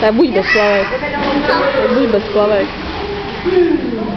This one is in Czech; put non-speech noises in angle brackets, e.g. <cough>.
Tak buď bez plavek. Buď bez plavek. Hmm. <laughs>